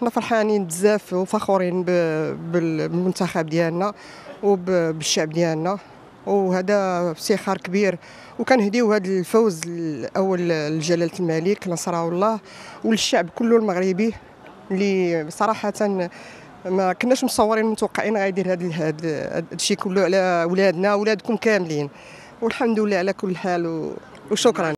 إحنا فرحانين بزاف وفخورين بالمنتخب ديالنا وبالشعب ديالنا. وهذا افتخار كبير. وكنهديو هذا الفوز الأول لجلالة الملك نصره الله وللشعب كله المغربي اللي صراحة ما كناش مصورين متوقعين غيدير هذا هذا الشيء كله على ولادنا ولادكم كاملين. والحمد لله على كل حال وشكرا.